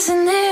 isn't it?